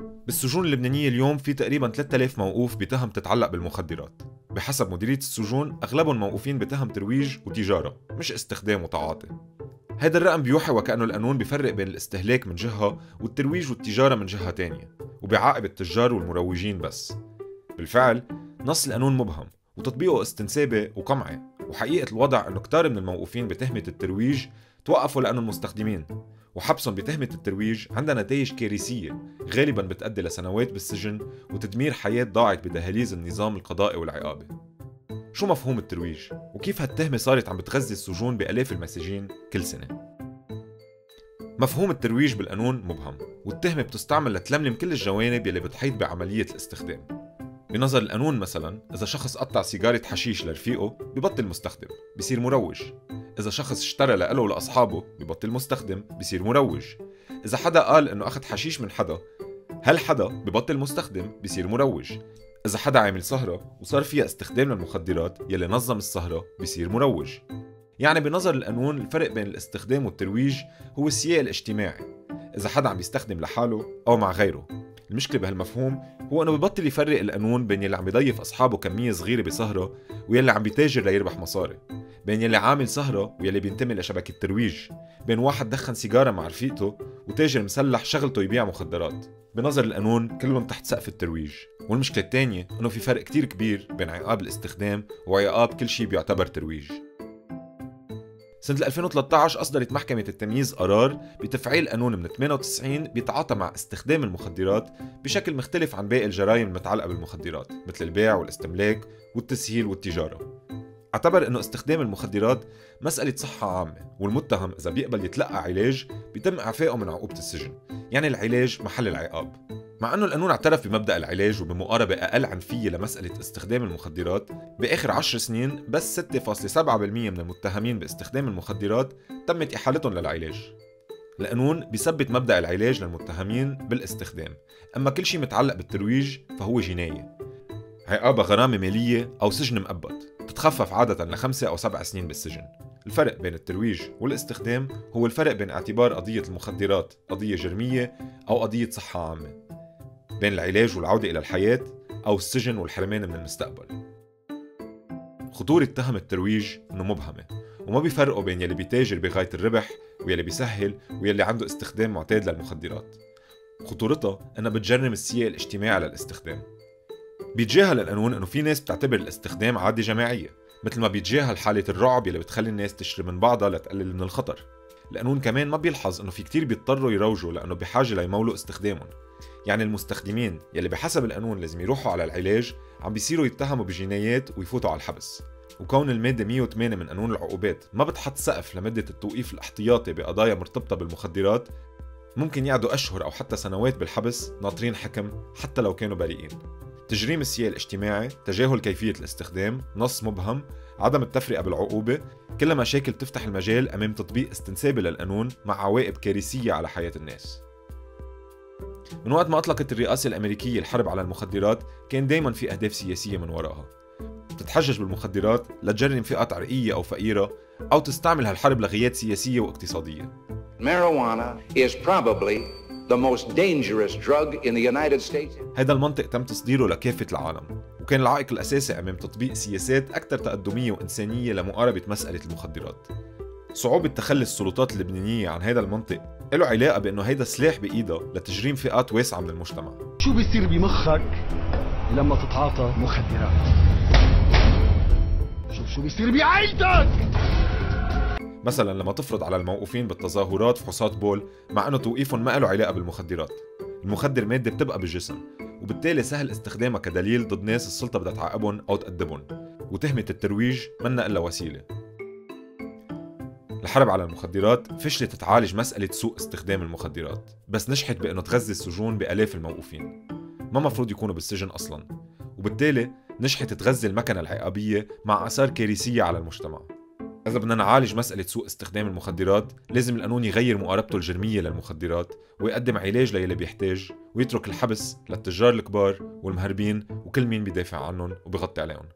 بالسجون اللبنانية اليوم في تقريبا 3000 موقوف بتهم تتعلق بالمخدرات. بحسب مديرية السجون أغلبهم موقوفين بتهم ترويج وتجارة مش استخدام وتعاطي هذا الرقم بيوحي وكأنه القانون بيفرق بين الاستهلاك من جهة والترويج والتجارة من جهة تانية وبيعاقب التجار والمروجين بس. بالفعل نص القانون مبهم وتطبيقه استنسابي وقمعي. وحقيقة الوضع أنه كتار من الموقوفين بتهمة الترويج توقفوا لأنهم مستخدمين. وحبسهم بتهمة الترويج عندها نتائج كارثية غالبا بتأدي لسنوات بالسجن وتدمير حياة ضاعت بدهاليز النظام القضائي والعقابي شو مفهوم الترويج؟ وكيف هالتهمة صارت عم بتغذي السجون بآلاف المساجين كل سنة؟ مفهوم الترويج بالقانون مبهم والتهمة بتستعمل لتلملم كل الجوانب يلي بتحيط بعملية الاستخدام بنظر القانون مثلا إذا شخص قطّع سيجارة حشيش لرفيقه ببطل مستخدم بصير مروج إذا شخص اشترى لإله ولأصحابه ببطل مستخدم بصير مروج. إذا حدا قال إنه أخذ حشيش من حدا هل حدا ببطل مستخدم؟ بصير مروج. إذا حدا عامل سهرة وصار فيها استخدام للمخدرات يلي نظم السهرة بصير مروج. يعني بنظر القانون الفرق بين الاستخدام والترويج هو السياق الاجتماعي. إذا حدا عم يستخدم لحاله أو مع غيره. المشكلة بهالمفهوم هو إنه ببطل يفرق القانون بين يلي عم يضيف أصحابه كمية صغيرة بسهرة ويلي عم بيتاجر ليربح مصاري. بين يلي عامل سهرة ويلي بينتمي لشبكة ترويج. بين واحد دخن سيجارة مع رفيقته وتاجر مسلح شغلته يبيع مخدرات. بنظر القانون كلهم تحت سقف الترويج. والمشكلة الثانية إنه في فرق كتير كبير بين عقاب الاستخدام وعقاب كل شيء بيعتبر ترويج. سنة 2013 أصدرت محكمة التمييز قرار بتفعيل قانون من 98 بيتعاطى مع استخدام المخدرات بشكل مختلف عن باقي الجرائم المتعلقة بالمخدرات مثل البيع والاستملاك والتسهيل والتجارة. أعتبر إنه استخدام المخدرات مسألة صحة عامة والمتهم إذا بيقبل يتلقى علاج بيتم إعفائه من عقوبة السجن يعني العلاج محل العقاب. مع إنه القانون اعترف بمبدأ العلاج وبمقاربة أقل عنفيه لمسألة استخدام المخدرات بآخر عشر سنين بس 6.7% من المتهمين باستخدام المخدرات تمت إحالتهم للعلاج. القانون بيثبت مبدأ العلاج للمتهمين بالاستخدام. أما كل شيء متعلق بالترويج فهو جناية. عقابها غرامة مالية أو سجن مؤبد تتخفف عادة لخمسة أو سبع سنين بالسجن. الفرق بين الترويج والاستخدام هو الفرق بين اعتبار قضية المخدرات قضية جرمية أو قضية صحة عامة بين العلاج والعودة إلى الحياة أو السجن والحرمان من المستقبل. خطورة تهم الترويج إنه مبهمة وما بيفرقوا بين يلي بيتاجر بغاية الربح ويلي بيسهل ويلي عنده استخدام معتاد للمخدرات. خطورتها إنها بتجرم السياق الاجتماعي للاستخدام. بيتجاهل القانون إنه في ناس بتعتبر الاستخدام عادة جماعية مثل ما بيتجاهل حالة الرعب يلي بتخلي الناس تشتري من بعضها لتقلل من الخطر. القانون كمان ما بيلحظ إنه في كتير بيضطروا يروجوا لإنه بحاجة ليمولوا استخدامهم. يعني المستخدمين يلي بحسب القانون لازم يروحوا على العلاج عم بيصيروا يتهموا بجنايات ويفوتوا على الحبس. وكون المادة 108 من قانون العقوبات ما بتحط سقف لمدة التوقيف الاحتياطي بقضايا مرتبطة بالمخدرات ممكن يقعدوا أشهر أو حتى سنوات بالحبس ناطرين حكم حتى لو كانوا بريئين تجريم السياق الاجتماعي تجاهل كيفية الاستخدام نص مبهم عدم التفرقة بالعقوبة كلها مشاكل تفتح المجال أمام تطبيق استنسابي للقانون مع عواقب كارثية على حياة الناس. من وقت ما أطلقت الرئاسة الأمريكية الحرب على المخدرات كان دايما في أهداف سياسية من وراءها. تتحجج بالمخدرات لتجرم فئات عرقية أو فقيرة أو تستعمل هالحرب لغايات سياسية واقتصادية. Marijuana is probably the most dangerous drug in the United States. هذا المنطق تم تصديره لكافة العالم وكان العائق الأساسي أمام تطبيق سياسات أكثر تقدمية وإنسانية لمقاربة مسألة المخدرات. صعوبة تخلي السلطات اللبنانية عن هذا المنطق له علاقة بأنه هيدا سلاح بإيدها لتجريم فئات واسعة من المجتمع. شو بيصير بمخك لما تتعاطى مخدرات؟ شوف شو بيصير بعيلتك مثلا لما تفرض على الموقوفين بالتظاهرات فحوصات بول مع إنه توقيفهم ما له علاقة بالمخدرات. المخدر مادة بتبقى بالجسم وبالتالي سهل استخدامها كدليل ضد ناس السلطة بدها تعاقبهم أو تأدبهم وتهمة الترويج منا إلا وسيلة. الحرب على المخدرات فشلت تعالج مسألة سوء استخدام المخدرات بس نجحت بأنه تغذي السجون بآلاف الموقوفين. ما مفروض يكونوا بالسجن أصلا وبالتالي نجحت تغذي المكنة العقابية مع آثار كارثية على المجتمع. إذا بدنا نعالج مسألة سوء استخدام المخدرات لازم القانون يغير مقاربته الجرمية للمخدرات ويقدم علاج ليلي بيحتاج ويترك الحبس للتجار الكبار والمهربين وكل مين بيدافع عنهم وبيغطي عليهم.